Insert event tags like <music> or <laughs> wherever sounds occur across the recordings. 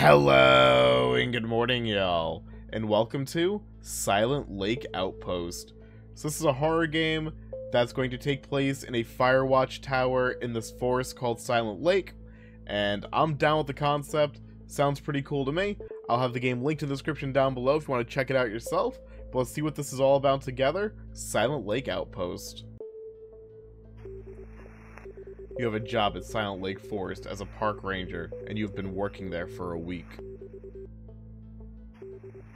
Hello and good morning, y'all, and welcome to Silent Lake Outpost. So this is a horror game that's going to take place in a Firewatch tower in this forest called Silent Lake, and I'm down with the concept. Sounds pretty cool to me. I'll have the game linked in the description down below if you want to check it out yourself. But let's see what this is all about together. Silent Lake Outpost. You have a job at Silent Lake Forest as a park ranger, and you have been working there for a week.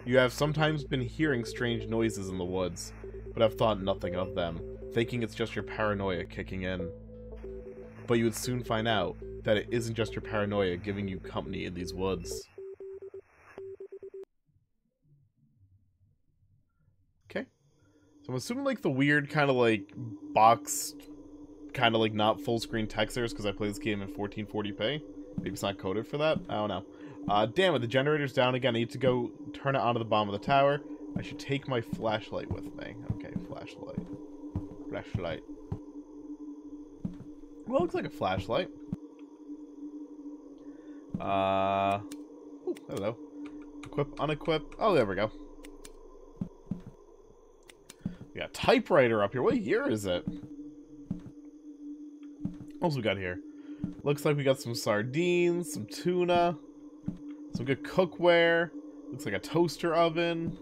You have sometimes been hearing strange noises in the woods, but have thought nothing of them, thinking it's just your paranoia kicking in. But you would soon find out that it isn't just your paranoia giving you company in these woods. Okay. So I'm assuming like the weird kind of like boxed kind of like not full screen textures because I play this game in 1440p. Maybe it's not coded for that. I don't know. Uh, damn it, the generator's down again. I need to go turn it onto the bottom of the tower. I should take my flashlight with me. Okay, flashlight. Flashlight. Well, looks like a flashlight. Uh, hello. Equip, unequip. Oh, there we go. We got typewriter up here. What year is it? What else we got here? Looks like we got some sardines, some tuna, some good cookware. Looks like a toaster oven,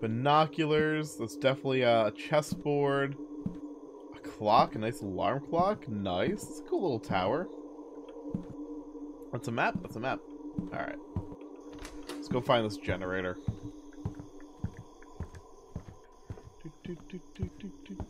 binoculars. That's definitely a chessboard. A clock, a nice alarm clock. Nice. It's a cool little tower. That's a map? That's a map. Alright. Let's go find this generator. It's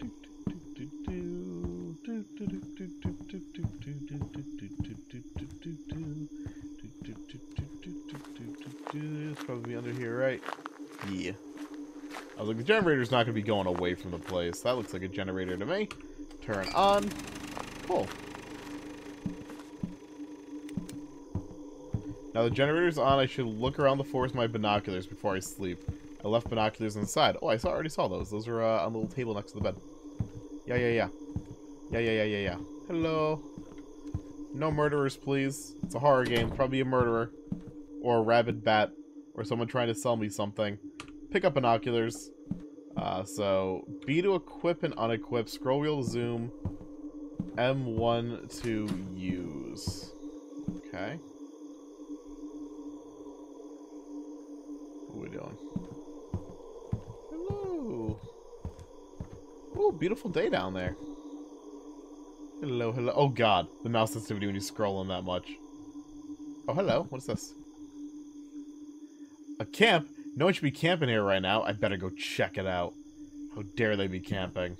like, the generator's not going to be going away from the place. That looks like a generator to me. Turn on. Cool. Now the generator's on, I should look around the forest with my binoculars before I sleep. I left binoculars inside. Oh, I saw, already saw those. Those are uh, on the little table next to the bed. Yeah, yeah, yeah. Yeah, yeah, yeah, yeah, yeah. Hello. No murderers, please. It's a horror game. Probably a murderer. Or a rabid bat. Or someone trying to sell me something. Pick up binoculars. Uh, so, B to equip and unequip. Scroll wheel zoom. M1 to use. Okay. What are we doing? Hello. Oh, beautiful day down there. Hello, hello. Oh god, the mouse sensitivity when you scroll on that much. Oh, hello. What's this? A camp? No one should be camping here right now. I better go check it out. How dare they be camping?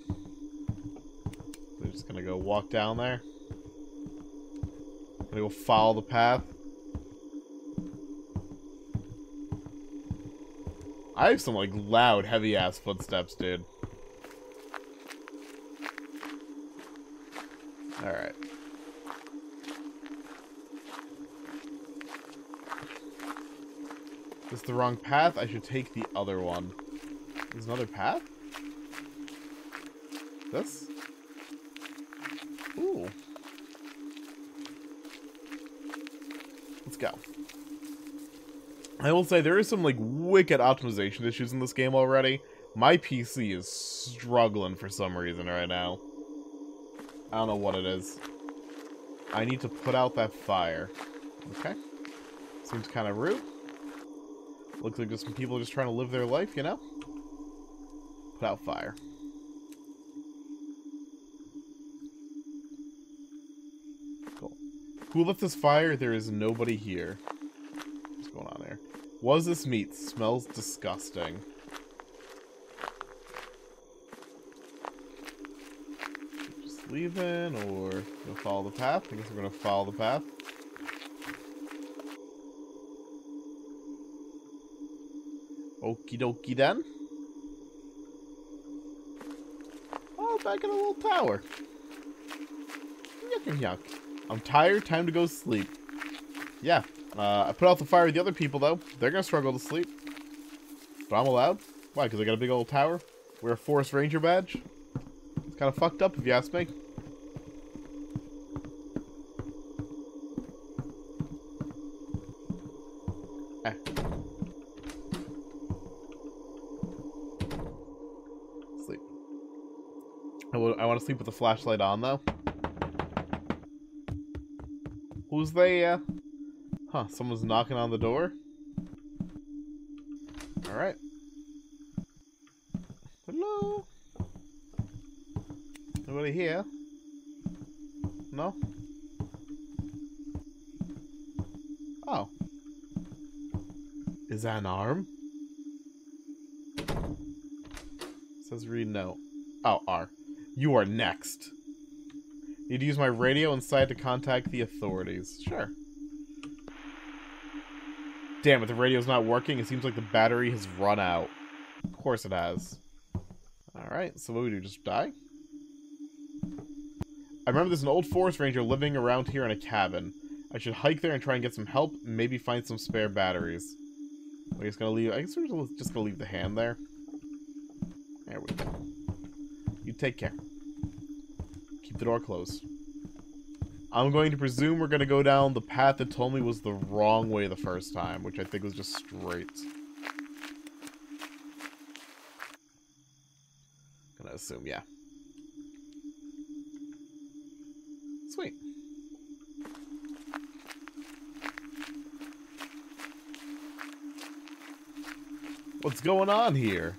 They're just gonna go walk down there. Gonna go follow the path. I have some, like, loud, heavy-ass footsteps, dude. Alright. This is the wrong path. I should take the other one. There's another path? This? Ooh. Let's go. I will say there is some like wicked optimization issues in this game already. My PC is struggling for some reason right now. I don't know what it is. I need to put out that fire. Okay. Seems kind of rude. Looks like just some people just trying to live their life, you know? Put out fire. Cool. Who left this fire? There is nobody here. What's going on there? What is this meat? Smells disgusting. Just leaving or follow the path? I guess we're gonna follow the path. Okie dokie then. Oh, back in a little tower. Yuck and yuck. I'm tired, time to go sleep. Yeah, uh, I put out the fire with the other people, though. They're gonna struggle to sleep. But I'm allowed. Why, because I got a big old tower? Wear a Forest Ranger badge? It's kind of fucked up, if you ask me. Want to sleep with the flashlight on, though. Who's there? Uh, huh, someone's knocking on the door? Alright. Hello? Anybody here? No? Oh. Is that an arm? It says read no. Oh, R. You are next. Need to use my radio inside to contact the authorities. Sure. Damn it, the radio's not working. It seems like the battery has run out. Of course it has. Alright, so what do we do? Just die? I remember there's an old forest ranger living around here in a cabin. I should hike there and try and get some help, maybe find some spare batteries. We're just gonna leave. I guess we're just gonna leave the hand there. There we go. You take care. Keep the door closed. I'm going to presume we're going to go down the path that told me was the wrong way the first time, which I think was just straight. Gonna assume, yeah. Sweet. What's going on here?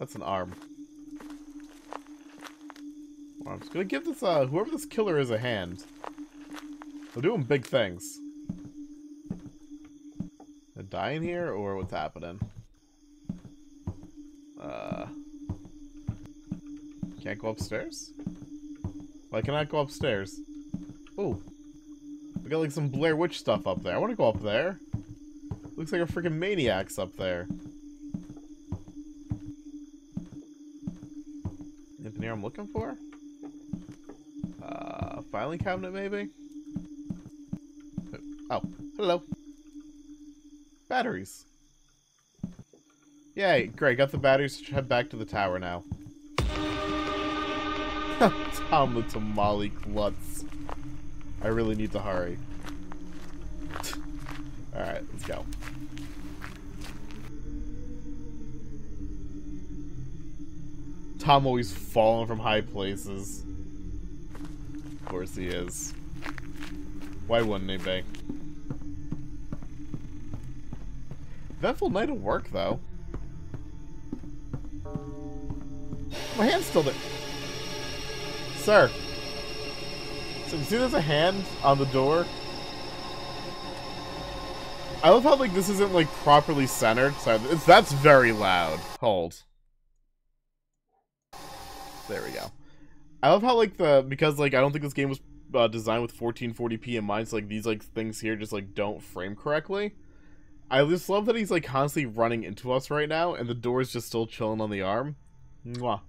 That's an arm. I'm just gonna give this, uh, whoever this killer is a hand. They're doing big things. They're dying here, or what's happening? Uh... Can't go upstairs? Why can I go upstairs? Oh. We got like some Blair Witch stuff up there. I want to go up there. Looks like a freaking maniac's up there. Here I'm looking for? Uh, filing cabinet, maybe? Oh, hello. Batteries. Yay, great, got the batteries, head back to the tower now. <laughs> Tom the tamale klutz. I really need to hurry. <laughs> Alright, let's go. Tom always falling from high places Of course he is. Why wouldn't he be? Eventful night of work, though. My hand's still there. Sir. So you see there's a hand on the door? I love how, like, this isn't, like, properly centered. Sorry, that's very loud. Hold. There we go. I love how like the because like I don't think this game was uh, designed with 1440p in mind, so like these like things here just like don't frame correctly. I just love that he's like constantly running into us right now, and the door is just still chilling on the arm. Mwah.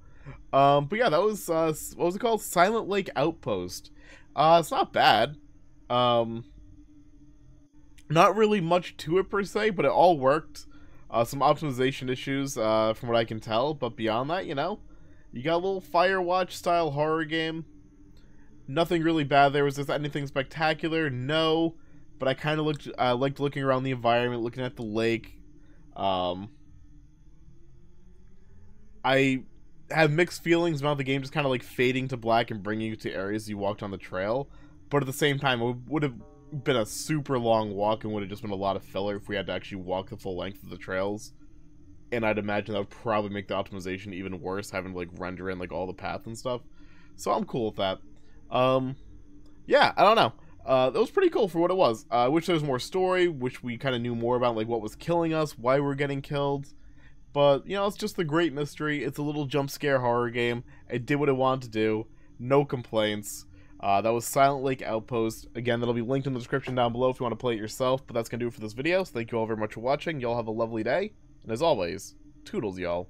Um, but yeah, that was uh, what was it called? Silent Lake Outpost. Uh, it's not bad. Um, not really much to it per se, but it all worked. Uh, some optimization issues, uh, from what I can tell, but beyond that, you know, you got a little Firewatch style horror game. Nothing really bad there. Was this anything spectacular? No. But I kind of looked, I liked looking around the environment, looking at the lake. Um, I have mixed feelings about the game just kind of like fading to black and bringing you to areas you walked on the trail. But at the same time, it would have been a super long walk and would have just been a lot of filler if we had to actually walk the full length of the trails and I'd imagine that would probably make the optimization even worse, having to like render in like all the paths and stuff. So I'm cool with that. Um, yeah, I don't know. Uh, that was pretty cool for what it was. Uh, I wish there was more story, which we kind of knew more about, like what was killing us, why we are getting killed. But you know, it's just a great mystery. It's a little jump scare horror game. It did what it wanted to do. No complaints. Uh, that was Silent Lake Outpost. Again, that'll be linked in the description down below if you want to play it yourself. But that's gonna do it for this video. So thank you all very much for watching. Y'all have a lovely day. And as always, toodles, y'all.